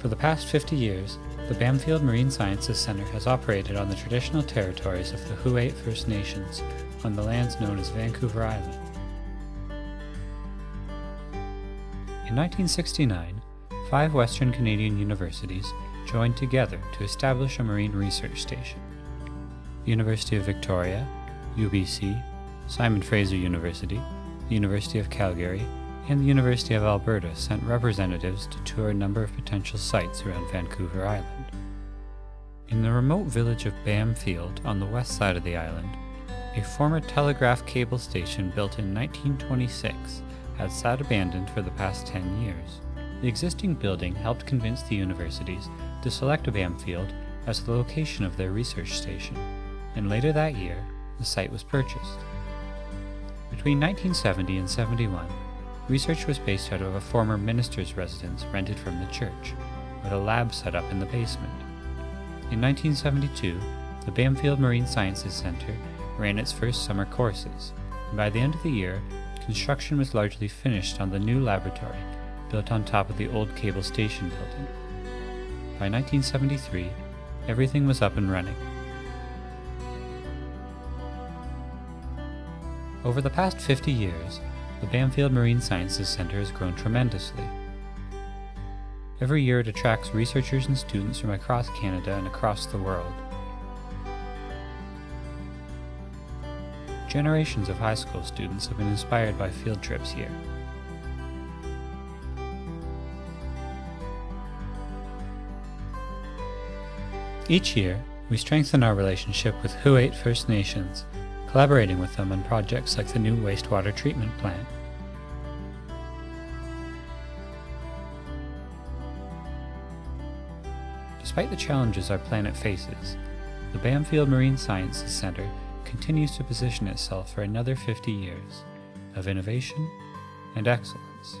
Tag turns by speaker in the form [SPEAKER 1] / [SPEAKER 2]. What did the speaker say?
[SPEAKER 1] For the past 50 years, the Bamfield Marine Sciences Center has operated on the traditional territories of the Huu-ay First Nations on the lands known as Vancouver Island. In 1969, five Western Canadian universities joined together to establish a marine research station. The University of Victoria, UBC, Simon Fraser University, the University of Calgary, and the University of Alberta sent representatives to tour a number of potential sites around Vancouver Island. In the remote village of Bamfield on the west side of the island, a former telegraph cable station built in 1926 had sat abandoned for the past 10 years. The existing building helped convince the universities to select Bamfield as the location of their research station, and later that year, the site was purchased. Between 1970 and 71, research was based out of a former minister's residence rented from the church, with a lab set up in the basement. In 1972, the Bamfield Marine Sciences Center ran its first summer courses, and by the end of the year, construction was largely finished on the new laboratory built on top of the old cable station building. By 1973, everything was up and running. Over the past 50 years, the Bamfield Marine Sciences Center has grown tremendously. Every year it attracts researchers and students from across Canada and across the world. Generations of high school students have been inspired by field trips here. Each year, we strengthen our relationship with Huu-ay First Nations, collaborating with them on projects like the new wastewater treatment plant. Despite the challenges our planet faces, the Bamfield Marine Sciences Center continues to position itself for another 50 years of innovation and excellence.